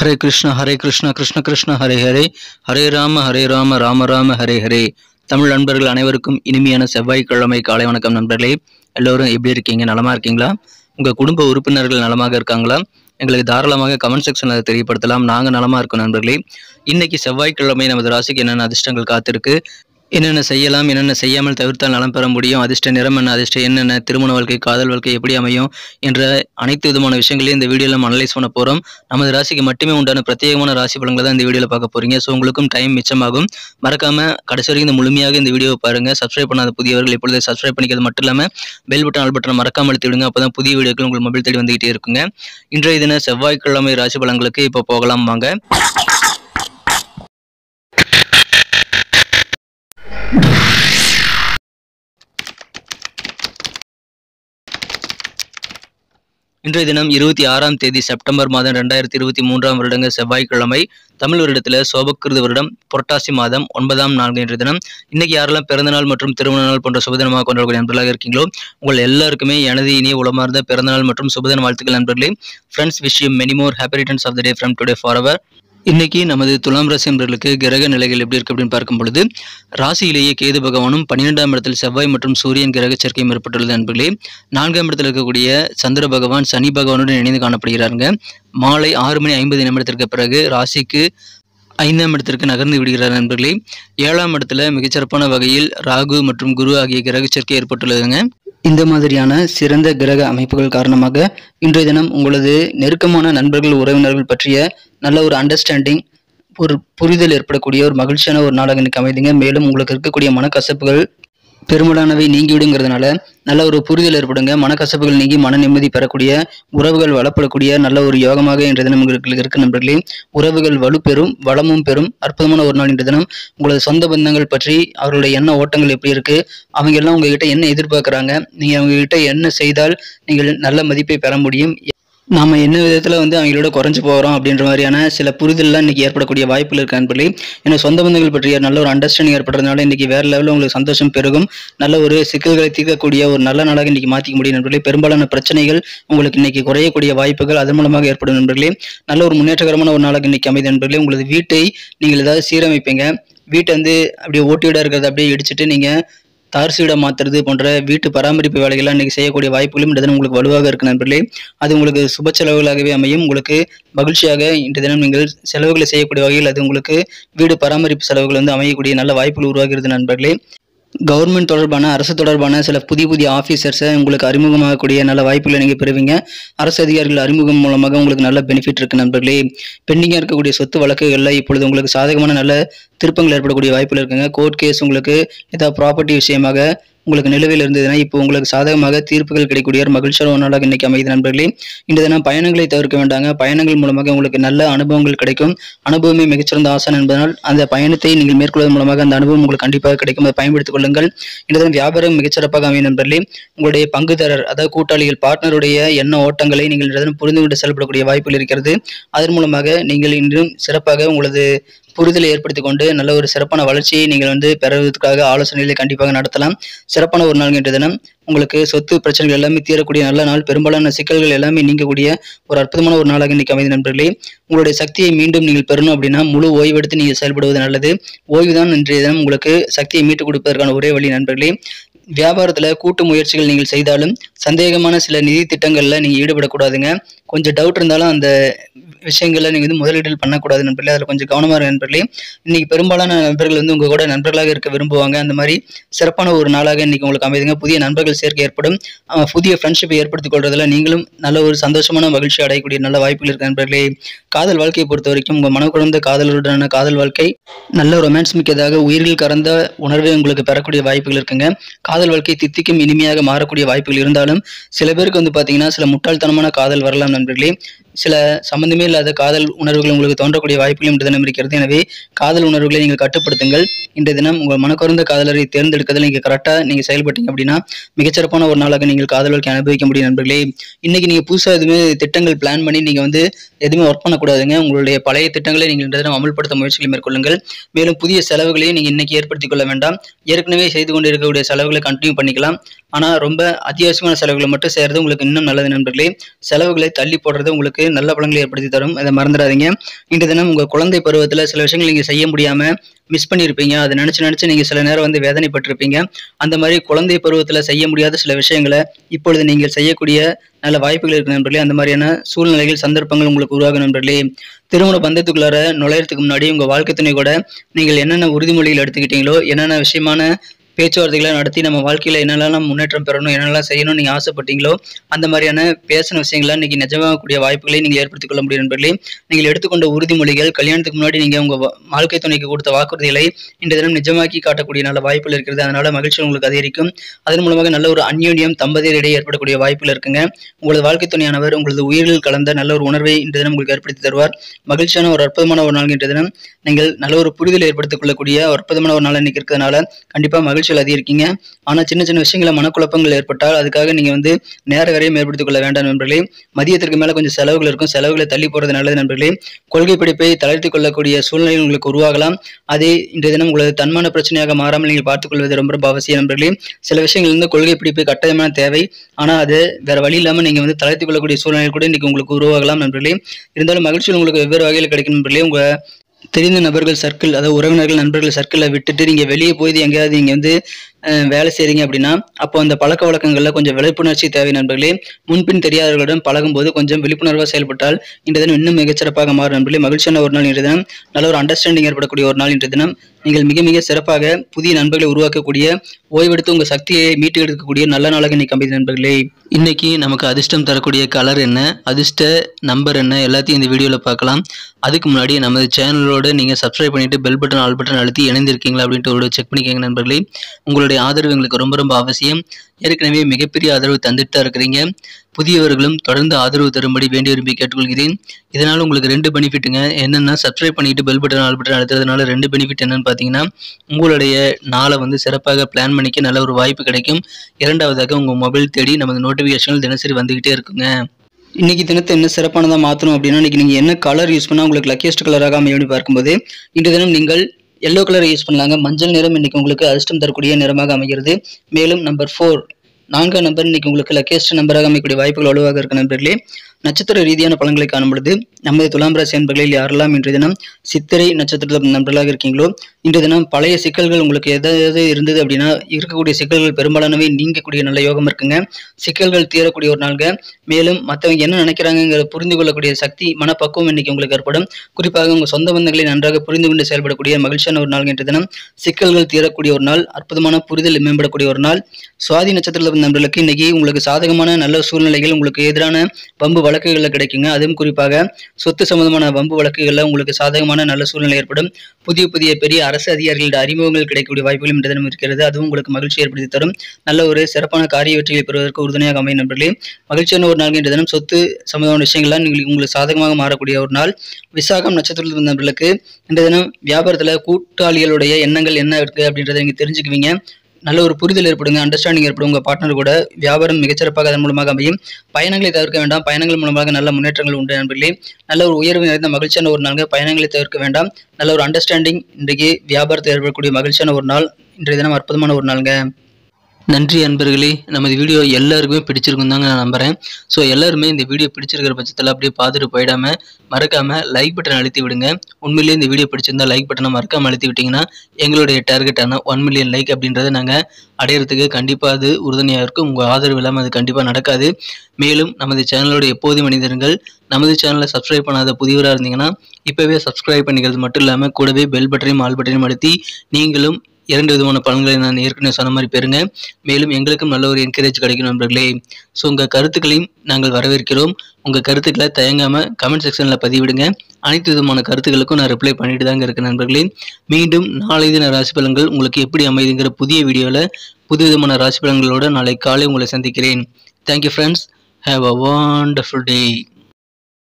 ஹரே கிருஷ்ண ஹரே கிருஷ்ண கிருஷ்ண கிருஷ்ண ஹரே ஹரே. ஹரே ராம ஹரே ராம ராம ராம ஹரே ஹரே. தமிழ் நண்பர்கள் அனைவருக்கும் இனிமையான செவ்வாய்க்கிழமை காலை வணக்கம் நண்பர்களே. எல்லோரும் எப்படி இருக்கீங்க? நலமா இருக்கீங்களா? உங்க குடும்ப உறுப்பினர்கள் நலமாக இருக்காங்களா? எங்களுக்கு தாராளமாக கமெண்ட் செக்ஷனில் தெரியப்படுத்தலாம். நாங்கள் நலமா இருக்கோம் நண்பர்களே. இன்னைக்கு செவ்வாய்க்கிழமை நமது ராசிக்கு என்னென்ன அதிர்ஷ்டங்கள் காத்திருக்கு? என்னென்ன செய்யலாம் என்னென்ன செய்யாமல் தவிர்த்தால் நலம் பெற முடியும் அதிர்ஷ்ட நிறம் என்ன அதிர்ஷ்ட என்னென்ன திருமண வாழ்க்கை காதல் வாழ்க்கை எப்படி அமையும் என்ற அனைத்து விதமான விஷயங்களையும் இந்த வீடியோவில் நம்ம அனலைஸ் பண்ண போகிறோம் நமது ராசிக்கு மட்டுமே உண்டான பிரத்யேகமான ராசி பலன்களை தான் இந்த வீடியோவில் பார்க்க போகிறீங்க ஸோ உங்களுக்கும் டைம் மிச்சமாகும். மறக்காமல் கடைசி வரைக்கும் இந்த முழுமையாக இந்த வீடியோவை பாருங்கள் சப்ஸ்கிரைப் பண்ணாத புதியவர்கள் இப்பொழுது சப்ஸ்கிரைப் பண்ணிக்கிறது மட்டும் இல்லாமல் பெல் பட்டன் ஆல் பட்டன் மறக்காமல் அழுத்தி விடுங்க. அப்போ தான் புதிய வீடியோக்கள் உங்கள் மொபைல் தேடி வந்துகிட்டே இருக்குங்க. இன்றைய தின செவ்வாய்க்கிழமை ராசி பலன்களுக்கு இப்போ போகலாம் வாங்க. இன்றைய தினம் இருபத்தி ஆறாம் தேதி செப்டம்பர் மாதம் ரெண்டாயிரத்தி இருபத்தி மூன்றாம் வருடங்க செவ்வாய்க்கிழமை தமிழ் வருடத்தில் சோபக்கிருத வருடம் புரட்டாசி மாதம் ஒன்பதாம் நான்கு இன்றைய தினம். இன்னைக்கு யாரெல்லாம் பிறந்தநாள் மற்றும் திருமண நாள் போன்ற சுபதினமாக கொண்டாடக்கூடிய நண்பர்களாக இருக்கீங்களோ உங்கள் எல்லாருக்குமே எனது இனிய உளமார்ந்த பிறந்தநாள் மற்றும் சுபதின வாழ்த்துக்கள் நண்பர்களே. ஃப்ரெண்ட்ஸ் விஷயம் many more happy returns of the day from today for our இன்னைக்கு நமது துலாம் ராசி நண்பர்களுக்கு கிரக நிலைகள் எப்படி இருக்கு அப்படின்னு பார்க்கும் பொழுது ராசியிலேயே கேது பகவானும் பன்னிரெண்டாம் இடத்தில் செவ்வாய் மற்றும் சூரியன் கிரக சேர்க்கையும் ஏற்பட்டுள்ளது நண்பர்களே நான்காம் இடத்தில் இருக்கக்கூடிய சந்திர பகவான் சனி பகவானுடன் இணைந்து காணப்படுகிறாருங்க. மாலை ஆறு மணி ஐம்பது நிமிடத்திற்கு பிறகு ராசிக்கு ஐந்தாம் இடத்திற்கு நகர்ந்து விடுகிறார் நண்பர்களே ஏழாம் இடத்துல மிகச்சிறப்பான வகையில் ராகு மற்றும் குரு ஆகிய கிரக சேர்க்கை ஏற்பட்டுள்ளதுங்க. இந்த மாதிரியான சிறந்த கிரக அமைப்புகள் காரணமாக இன்றைய தினம் உங்களது நெருக்கமான நண்பர்கள் உறவினர்கள் பற்றிய நல்ல ஒரு அண்டர்ஸ்டாண்டிங் ஒரு புரிதல் ஏற்படக்கூடிய ஒரு மகிழ்ச்சியான ஒரு நாளாக இன்னைக்கு அமைதிங்க. மேலும் உங்களுக்கு இருக்கக்கூடிய மனக்கசப்புகள் பெருமளானவை நீங்கிவிடுங்கிறதுனால நல்ல ஒரு புரிதல் ஏற்படுங்க மனக்கசப்புகள் நீங்கி மன நிம்மதி பெறக்கூடிய உறவுகள் வளப்படக்கூடிய நல்ல ஒரு யோகமாக இன்றைய தினம் உங்களுக்கு இருக்கு நண்பர்களே. உறவுகள் வலுப்பெறும் வளமும் பெறும். அற்புதமான ஒரு நாள் இன்றைய தினம். உங்களது சொந்த பந்தங்கள் பற்றி அவர்களுடைய எண்ண ஓட்டங்கள் எப்படி இருக்கு அவங்க எல்லாம் உங்ககிட்ட என்ன எதிர்பார்க்குறாங்க நீங்கள் அவங்ககிட்ட என்ன செய்தால் நீங்கள் நல்ல மதிப்பை பெற முடியும்? நாம் என்ன விதத்தில் வந்து அவங்களோட குறைஞ்சி போகிறோம் அப்படின்ற மாதிரியான சில புரிதல்லாம் இன்றைக்கி ஏற்படக்கூடிய வாய்ப்புகள் இருக்கான்னு சொல்லி ஏன்னா சொந்த பந்தங்கள் பற்றிய நல்ல ஒரு அண்டர்ஸ்டாண்டிங் ஏற்படுறதுனால இன்றைக்கி வேறு லெவலில் உங்களுக்கு சந்தோஷம் பெருகும். நல்ல ஒரு சிக்கல்களை தீர்க்கக்கூடிய ஒரு நல்ல நாளாக இன்றைக்கி மாற்றிக்க முடியும் நண்பர்களே. பெரும்பாலான பிரச்சனைகள் உங்களுக்கு இன்றைக்கி குறையக்கூடிய வாய்ப்புகள் அதன் மூலமாக ஏற்படும் நண்பர்களே. நல்ல ஒரு முன்னேற்றகரமான ஒரு நாளாக இன்னைக்கு அமைதி நண்பர்களே. உங்களது வீட்டை நீங்கள் ஏதாவது சீரமைப்பீங்க. வீட்டை வந்து அப்படியே ஓட்டியோட இருக்கிறத அப்படியே இடிச்சிட்டு நீங்கள் தார்சீடை மாற்றுறது போன்ற வீட்டு பராமரிப்பு வேலைகள்லாம் இன்றைக்கி செய்யக்கூடிய வாய்ப்புகளும் இந்த தினம் உங்களுக்கு வலுவாக இருக்கு நண்பர்களே. அது உங்களுக்கு சுப செலவுகளாகவே அமையும். உங்களுக்கு மகிழ்ச்சியாக இன்றைய தினம் நீங்கள் செலவுகளை செய்யக்கூடிய வகையில் அது உங்களுக்கு வீடு பராமரிப்பு செலவுகள் வந்து அமையக்கூடிய நல்ல வாய்ப்புகள் உருவாகிறது நண்பர்களே. கவர்மெண்ட் தொடர்பான அரசு தொடர்பான சில புதிய புதிய ஆஃபீஸர்ஸை உங்களுக்கு அறிமுகமாகக்கூடிய நல்ல வாய்ப்புகளை நீங்கள் பெறுவீங்க. அரசு அதிகாரிகள் அறிமுகம் மூலமாக உங்களுக்கு நல்ல பெனிஃபிட் இருக்குது நண்பர்களே. பெண்டிங்காக இருக்கக்கூடிய சொத்து வழக்குகளில் இப்பொழுது உங்களுக்கு சாதகமான நல்ல திருப்பங்கள் ஏற்படக்கூடிய வாய்ப்புகள் இருக்குங்க. கோர்ட் கேஸ் உங்களுக்கு ஏதாவது ப்ராப்பர்ட்டி விஷயமாக உங்களுக்கு நிலுவையில் இருந்ததுன்னா இப்போ உங்களுக்கு சாதகமாக தீர்ப்புகள் கிடைக்கக்கூடிய ஒரு மகிழ்ச்சியான ஒரு நாளாக இன்னைக்கு அமைது நண்பர்களே. இந்த தினம் பயணங்களை தவிர்க்க வேண்டாங்க. பயணங்கள் மூலமாக உங்களுக்கு நல்ல அனுபவங்கள் கிடைக்கும். அனுபவமே மிகச்சிறந்த ஆசான் என்பதனால் அந்த பயணத்தை நீங்கள் மேற்கொள்வதன் மூலமாக அந்த அனுபவம் உங்களுக்கு கண்டிப்பாக கிடைக்கும். அதை பயன்படுத்திக் கொள்ளுங்கள். இந்த தினம் வியாபாரம் மிகச்சிறப்பாக அமையும் நண்பர்களே. உங்களுடைய பங்குதாரர் அதாவது கூட்டாளிகள் பார்ட்னருடைய எண்ண ஓட்டங்களை நீங்கள் இந்த தினம் புரிந்து கொண்டு செயல்படக்கூடிய வாய்ப்புகள் இருக்கிறது. அதன் மூலமாக நீங்கள் இன்றும் சிறப்பாக உங்களது புரிதலை ஏற்படுத்திக் கொண்டு நல்ல ஒரு சிறப்பான வளர்ச்சியை நீங்கள் வந்து பெறுவதற்காக ஆலோசனைகளை கண்டிப்பாக நடத்தலாம். சிறப்பான ஒரு நாள் என்ற தினம். உங்களுக்கு சொத்து பிரச்சனைகள் எல்லாமே தீரக்கூடிய நல்ல நாள். பெரும்பாலான சிக்கல்கள் எல்லாமே நீங்கக்கூடிய ஒரு அற்புதமான ஒரு நாளாக இன்னைக்கு அமைந்த நண்பர்களே. உங்களுடைய சக்தியை மீண்டும் நீங்கள் பெறணும் அப்படின்னா முழு ஓய்வெடுத்து நீங்கள் செயல்படுவது நல்லது. ஓய்வு தான் இன்றைய தினம் உங்களுக்கு சக்தியை மீட்டுக் கொடுப்பதற்கான ஒரே வழி நண்பர்களே. வியாபாரத்தில் கூட்டு முயற்சிகள் நீங்கள் செய்தாலும் சந்தேகமான சில நிதி திட்டங்களில் நீங்கள் ஈடுபடக்கூடாதுங்க. கொஞ்சம் டவுட் இருந்தாலும் அந்த விஷயங்களில் நீங்கள் வந்து முதலீடுகள் பண்ணக்கூடாது நண்பர்களே. அதில் கொஞ்சம் கவனமாக இருக்க நண்பர்களே. இன்னைக்கு பெரும்பாலான நண்பர்கள் வந்து உங்கள் கூட நண்பர்களாக இருக்க விரும்புவாங்க. அந்த மாதிரி சிறப்பான ஒரு நாளாக இன்றைக்கி உங்களுக்கு அமைதுங்க. புதிய நண்பர்கள் சேர்க்கை ஏற்படும். புதிய ஃப்ரெண்ட்ஷிப்பை ஏற்படுத்திக் கொள்றதுல நீங்களும் நல்ல ஒரு சந்தோஷமான மகிழ்ச்சி அடையக்கூடிய நல்ல வாய்ப்புகள் இருக்க நண்பர்களே. காதல் வாழ்க்கையை பொறுத்த வரைக்கும் உங்கள் மனக்குறந்த காதலருடனான காதல் வாழ்க்கை நல்ல ரொமான்ஸ் மிக்கதாக உயிரில் கறந்த உணர்வை உங்களுக்கு பெறக்கூடிய வாய்ப்புகள் இருக்குங்க. காதல் வாழ்க்கை தித்திக்கும் இனிமையாக மாறக்கூடிய வாய்ப்புகள் இருந்தாலும் சில பேருக்கு வந்து பார்த்தீங்கன்னா சில முட்டாள்தனமான காதல் வரலாம் நண்பர்களே. சில சம்பந்தமே இல்லாத காதல் உணர்வுகள் உங்களுக்கு தோன்றக்கூடிய வாய்ப்புகளும் இன்று தினம் இருக்கிறது. எனவே காதல் உணர்வுகளை நீங்கள் கட்டுப்படுத்துங்கள். இன்றைய தினம் உங்கள் மனக்குறந்த காதலரை தேர்ந்தெடுக்கிறதுல நீங்கள் கரெக்டாக நீங்கள் செயல்பட்டீங்க அப்படின்னா மிகச்சிறப்பான ஒரு நாளாக நீங்கள் காதல் வாழ்க்கை அனுபவிக்க முடியும் நண்பர்களே. இன்னைக்கு நீங்கள் புதுசாக எதுவுமே திட்டங்கள் பிளான் பண்ணி நீங்கள் வந்து எதுவுமே ஒர்க் பண்ணக்கூடாதுங்க. உங்களுடைய பழைய திட்டங்களை நீங்கள் இன்றைய தினம் அமல்படுத்த முயற்சிகளை மேற்கொள்ளுங்கள். மேலும் புதிய செலவுகளையும் நீங்கள் இன்னைக்கு ஏற்படுத்திக் கொள்ள வேண்டாம். ஏற்கனவே செய்து கொண்டு இருக்கக்கூடிய செலவுகளை கண்டினியூ பண்ணிக்கலாம். ஆனால் ரொம்ப அத்தியாவசியமான செலவுகளை மட்டும் செய்கிறது உங்களுக்கு இன்னும் நல்லது நண்பர்களே. செலவுகளை தள்ளி போடுறது உங்களுக்கு நல்ல பலன்களை ஏற்படுத்தி தரும். அதை மறந்துடாதீங்க. இன்று தினம் உங்கள் குழந்தை பருவத்தில் சில விஷயங்கள் நீங்கள் செய்ய முடியாமல் மிஸ் பண்ணியிருப்பீங்க அதை நினச்சி நினச்சி நீங்கள் சில நேரம் வந்து வேதனைப்பட்டிருப்பீங்க. அந்த மாதிரி குழந்தை பருவத்தில் செய்ய முடியாத சில விஷயங்களை இப்பொழுது நீங்கள் செய்யக்கூடிய நல்ல வாய்ப்புகள் இருக்கு நண்பர்களே. அந்த மாதிரியான சூழ்நிலைகள் சந்தர்ப்பங்கள் உங்களுக்கு உருவாகும் நண்பர்களே. திருமண பந்தத்துக்குள்ளார நுழையறதுக்கு முன்னாடி உங்கள் வாழ்க்கை துணை கூட நீங்கள் என்னென்ன உறுதிமொழிகள் எடுத்துக்கிட்டீங்களோ என்னென்ன விஷயமான பேச்சுவார்த்தைகளை நடத்தி நம்ம வாழ்க்கையில் என்னெல்லாம் முன்னேற்றம் பெறணும் என்னெல்லாம் செய்யணும் நீங்கள் ஆசைப்பட்டீங்களோ அந்த மாதிரியான பேசின விஷயங்களை இன்னைக்கு நிஜமாகக்கூடிய வாய்ப்புகளை நீங்கள் ஏற்படுத்திக் கொள்ள முடியும் நண்பர்களே. நீங்கள் எடுத்துக்கொண்ட உறுதிமொழிகள் கல்யாணத்துக்கு முன்னாடி நீங்கள் உங்கள் வாழ்க்கை துணைக்கு கொடுத்த வாக்குறுதிகளை இந்த தினம் நிஜமாக்கி காட்டக்கூடிய நல்ல வாய்ப்புகள் இருக்கிறது. அதனால் மகிழ்ச்சி உங்களுக்கு அதிகரிக்கும். அதன் மூலமாக நல்ல ஒரு அந்யோன்யம் தம்பதியரிடையே ஏற்படக்கூடிய வாய்ப்புகள் இருக்குங்க. உங்களது வாழ்க்கை துணையானவர் உங்களது உயிரில் கலந்த நல்ல ஒரு உணர்வை இந்த தினம் உங்களுக்கு ஏற்படுத்தி தருவார். மகிழ்ச்சியான ஒரு அற்புதமான ஒரு நாள் இன்றைய தினம். நீங்கள் நல்ல ஒரு புரிதல் ஏற்படுத்திக் கொள்ளக்கூடிய அற்புதமான ஒரு நாள் இன்னைக்கு இருக்கிறதுனால கண்டிப்பாக மகிழ்ச்சியில் அதிகரிக்கீங்க ஆனால் சின்ன சின்ன விஷயங்கள மனக்குழப்பங்கள் ஏற்பட்டால் அதுக்காக நீங்கள் வந்து நேர வரையும் ஏற்படுத்திக் கொள்ள வேண்டாம் நண்பர்களே. மதியத்திற்கு மேலே கொஞ்சம் செலவுகள் இருக்கும். செலவுகளை தள்ளி போகிறது நல்லது நண்பர்களே. கொள்கை பிடிப்பை தளர்த்தி கொள்ளக்கூடிய சூழ்நிலை உங்களுக்கு உருவாகலாம். அதே இன்றைய தினம் உங்களது தன்மான பிரச்சனையாக மாறாமல் நீங்கள் பார்த்துக்கொள்வது ரொம்ப ரொம்ப அவசியம் நண்பர்களே. சில விஷயங்கள் வந்து கொள்கை பிடிப்பு கட்டாயமான தேவை. ஆனால் அது வேற வழி இல்லாமல் நீங்கள் வந்து தளர்த்தி கொள்ளக்கூடிய சூழ்நிலை கூட இன்னைக்கு உங்களுக்கு உருவாகலாம் நண்பர்களே. இருந்தாலும் மகிழ்ச்சியில் உங்களுக்கு வெவ்வேறு வகையில் கிடைக்கும் நண்பர்களே. உங்கள் தெரிந்த நபர்கள் சர்க்கிள் அதாவது உறவினர்கள் நண்பர்கள் சர்க்கிளில் விட்டுட்டு நீங்கள் வெளியே போய் எங்கேயாவது நீங்கள் வந்து வேலை செய்கிறீங்க அப்படின்னா அப்போ அந்த பழக்க வழக்கங்களில் கொஞ்சம் விழிப்புணர்ச்சி தேவை நண்பர்களே. முன்பின் தெரியாதவர்களுடன் பழகும்போது கொஞ்சம் விழிப்புணர்வாக செயல்பட்டால் இன்றைய தினம் இன்னும் மிகச்சிறப்பாக மாறும் நண்பர்களே. மகிழ்ச்சியான ஒரு நாள் இன்றைய தினம். நல்ல ஒரு அண்டர்ஸ்டாண்டிங் ஏற்படக்கூடிய ஒரு நாள் இன்றைய தினம். நீங்கள் மிக மிக சிறப்பாக புதிய நண்பர்களை உருவாக்கக்கூடிய ஓய்வெடுத்து உங்கள் சக்தியை மீட்டு எடுக்கக்கூடிய நல்ல நாளாக இன்னைக்கு அமைதி நண்பர்களே. இன்னைக்கு நமக்கு அதிர்ஷ்டம் தரக்கூடிய கலர் என்ன? அதிர்ஷ்ட நம்பர் என்ன? எல்லாத்தையும் இந்த வீடியோவில் பார்க்கலாம். அதுக்கு முன்னாடி நமது சேனலோடு நீங்கள் சப்ஸ்கிரைப் பண்ணிவிட்டு பெல் பட்டன் ஆல் பட்டன் அழுத்தி இணைந்திருக்கீங்களா அப்படின்ட்டு ஒரு செக் பண்ணிக்கோங்க நண்பர்களே. உங்களுடைய ஆதரவு எங்களுக்கு ரொம்ப ரொம்ப அவசியம். ஏற்கனவே மிகப்பெரிய ஆதரவு தந்துட்டு தான் இருக்கிறீங்க. புதியவர்களும் தொடர்ந்து ஆதரவு தரும்படி வேண்டி விரும்பி கேட்டுக்கொள்கிறேன். இதனால் உங்களுக்கு ரெண்டு பெனிஃபிட்டுங்க என்னென்னா சப்ஸ்கிரைப் பண்ணிட்டு பெல் பட்டன் ஆல் பட்டன் அழுத்துறதுனால ரெண்டு பெனிஃபிட் என்னன்னு பார்த்தீங்கன்னா உங்களுடைய நாளை வந்து சிறப்பாக பிளான் பண்ணிக்க நல்ல ஒரு வாய்ப்பு கிடைக்கும். இரண்டாவதாக உங்கள் மொபைல் தேடி நமது நோட்டிஃபிகேஷன்கள் தினசரி வந்துக்கிட்டே இருக்குங்க. இன்னைக்கு தினத்தை என்ன சிறப்பானதாக மாற்றணும் அப்படின்னா இன்னைக்கு நீங்கள் என்ன கலர் யூஸ் பண்ணால் உங்களுக்கு லக்கியஸ்ட் கலராக அமையும் பார்க்கும்போது இன்று தினம் நீங்கள் எல்லோ கலரை யூஸ் பண்ணலாங்க. மஞ்சள் நிறம் இன்னைக்கு உங்களுக்கு அதிர்ஷ்டம் தரக்கூடிய நிறமாக அமைகிறது. மேலும் நம்பர் ஃபோர் நான்காம் நம்பர் இன்னைக்கு உங்களுக்கு லக்கியஸ்ட் நம்பராக அமைக்கக்கூடிய வாய்ப்புகள் வலுவாக இருக்க நண்பர்களே. நட்சத்திர ரீதியான பலன்களை காணும் பொழுது நமது துலாம் ராசி அன்பர்களில் யாரெல்லாம் இன்றைய தினம் சித்திரை நட்சத்திரத்தில் நண்பர்களாக இருக்கீங்களோ இன்றைய தினம் பழைய சிக்கல்கள் உங்களுக்கு எதாவது இருந்தது அப்படின்னா இருக்கக்கூடிய சிக்கல்கள் பெரும்பாலானவை நீங்கக்கூடிய நல்ல யோகம் இருக்குங்க. சிக்கல்கள் தீரக்கூடிய ஒரு நாள்ங்க. மேலும் மற்றவங்க என்ன நினைக்கிறாங்கிற புரிந்து கொள்ளக்கூடிய சக்தி மனப்பக்குவம் இன்னைக்கு உங்களுக்கு ஏற்படும். குறிப்பாக உங்கள் சொந்த பந்தங்களை நன்றாக புரிந்து கொண்டு செயல்படக்கூடிய மகிழ்ச்சியான ஒரு நாள் இன்றைய தினம். சிக்கல்கள் தீரக்கூடிய ஒரு நாள் அற்புதமான புரிதல் மேம்படக்கூடிய ஒரு நாள். சுவாதி நட்சத்திரத்தில் நண்பர்களுக்கு இன்னைக்கு உங்களுக்கு சாதகமான நல்ல சூழ்நிலைகள் உங்களுக்கு எதிரான பம்பு வழக்குகளில் கிடைக்குங்க. அதுவும் குறிப்பாக சொத்து சம்பந்தமான வம்பு வழக்குகளில் உங்களுக்கு சாதகமான நல்ல சூழ்நிலை ஏற்படும். புதிய புதிய பெரிய அரசு அதிகாரிகளோட அறிமுகங்கள் கிடைக்கக்கூடிய வாய்ப்புகளும் இன்றைய தினம் இருக்கிறது. அதுவும் உங்களுக்கு மகிழ்ச்சி ஏற்படுத்தி தரும். நல்ல ஒரு சிறப்பான காரிய வெற்றிகளை பெறுவதற்கு உறுதுணையாக அமையும் நண்பர்களே. மகிழ்ச்சியான ஒரு நாள் இன்றைய தினம் சொத்து சம்பந்தமான விஷயங்கள்லாம் நீங்கள் உங்களுக்கு சாதகமாக மாறக்கூடிய ஒரு நாள். விசாகம் நட்சத்திரத்தில் பிறந்த நண்பர்களுக்கு இன்றைய தினம் வியாபாரத்தில் கூட்டாளிகளுடைய எண்ணங்கள் என்ன இருக்குது அப்படின்றத நீங்கள் தெரிஞ்சுக்குவீங்க. நல்ல ஒரு புரிதல் ஏற்படுங்க அண்டர்ஸ்டாண்டிங் ஏற்படும் உங்கள் பார்ட்னர் கூட வியாபாரம் மிகச்சிறப்பாக அதன் மூலமாக அமையும். பயணங்களை தவிர்க்க வேண்டாம். பயணங்கள் மூலமாக நல்ல முன்னேற்றங்கள் உண்டு நண்பர்களே. நல்ல ஒரு உயர்வு நிறைந்த மகிழ்ச்சியான ஒரு நாள் பயணங்களை தவிர்க்க வேண்டாம். நல்ல ஒரு அண்டர்ஸ்டாண்டிங் இன்றைக்கு வியாபாரத்தில் ஏற்படக்கூடிய மகிழ்ச்சியான ஒரு நாள் இன்றைய தினம் அற்புதமான ஒரு நாளுங்க. நன்றி அன்பர்களே. நமது வீடியோ எல்லாருக்குமே பிடிச்சிருக்கும் தாங்க நான் நம்புகிறேன் ஸோ எல்லாருமே இந்த வீடியோ பிடிச்சிருக்கிற பட்சத்தில் அப்படியே பார்த்துட்டு போயிடாமல் மறக்காமல் லைக் பட்டன் அழுத்தி விடுங்க. உண்மையிலேயே இந்த வீடியோ பிடிச்சிருந்தா லைக் பட்டனை மறக்காமல் அழுத்தி விட்டிங்கன்னா எங்களுடைய டார்கெட்டான ஒன் மில்லியன் லைக் அப்படின்றத நாங்கள் அடையிறதுக்கு கண்டிப்பாக அது உறுதுணையாக இருக்கும். உங்கள் ஆதரவு இல்லாமல் அது கண்டிப்பாக நடக்காது. மேலும் நமது சேனலோட எப்போதும் மனிதர்கள் நமது சேனலை சப்ஸ்கிரைப் பண்ணாத புதியவராக இருந்தீங்கன்னா இப்போவே சப்ஸ்கிரைப் பண்ணிக்கிறது மட்டும் இல்லாமல் கூடவே பெல் பட்டனையும் ஆல் பட்டனையும் அழுத்தி நீங்களும் இரண்டு விதமான பலன்களை நான் ஏற்கனவே சொன்ன மாதிரி பெறுங்க. மேலும் எங்களுக்கும் நல்ல ஒரு என்கரேஜ் கிடைக்கும் நண்பர்களே. ஸோ உங்கள் கருத்துக்களையும் நாங்கள் வரவேற்கிறோம். உங்கள் கருத்துக்களை தயங்காமல் கமெண்ட் செக்ஷனில் பதிவிடுங்க. அனைத்து விதமான கருத்துக்களுக்கும் நான் ரிப்ளை பண்ணிட்டு தாங்க இருக்கேன் நண்பர்களே. மீண்டும் நாளை தின ராசி பலன்கள் உங்களுக்கு எப்படி அமைதுங்கிற புதிய வீடியோவில் புது விதமான ராசி பலன்களோடு நாளை காலை உங்களை சந்திக்கிறேன். Thank you friends have a wonderful day